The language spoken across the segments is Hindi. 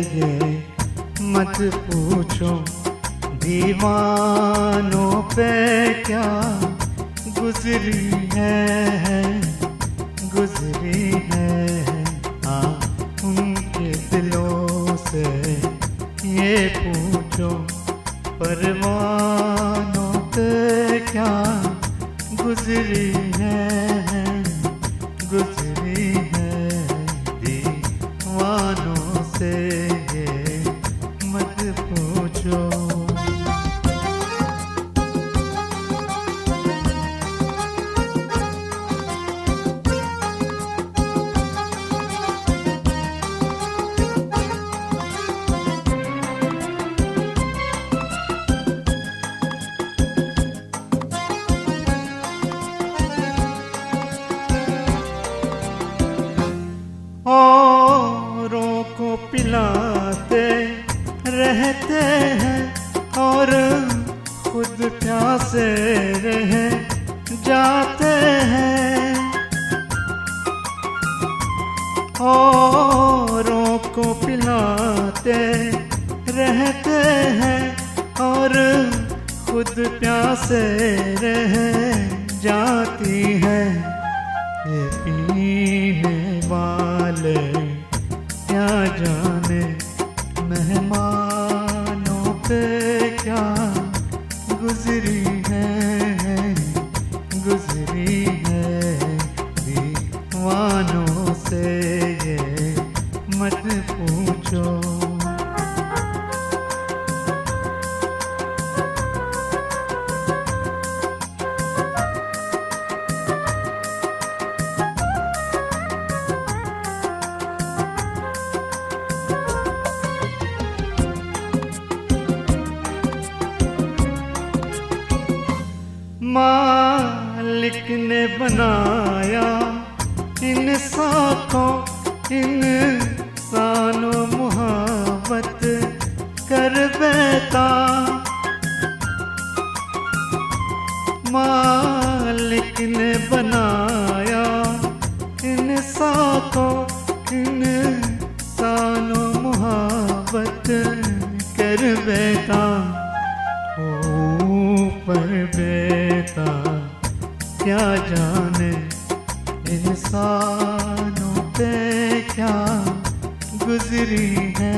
ये मत पूछो, दीवानों पे क्या गुजरी है गुजरी है। आ, उनके दिलों से ये पूछो, परवानों पे क्या गुजरी पिलाते रहते हैं और खुद प्यासे रह जाते हैं। औरों को पिलाते रहते हैं और खुद प्यासे रह जाती है। ये पीने वाले क्या जाने मेहमानों पे क्या गुजरी है गुजरी है। दीवानों से ये मत पूछो। मालिक ने बनाया इन साखों इन सानो मुहाबत कर बैठा मालिक ने बनाया इन साखों इन सानो मुहाबत कर बैठा ऊपर बेटा क्या जाने इंसानों पे क्या गुजरी है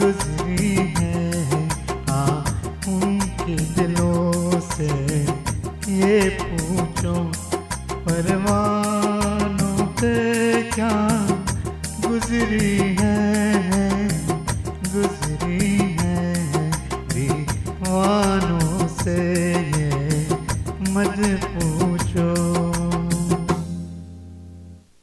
गुजरी है। आ, उनके दिलों से ये पूछो, परवानों पे क्या गुजरी है गुजरी है। दीवानों से मत पूछो